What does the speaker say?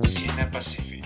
Cinema né, Pacific.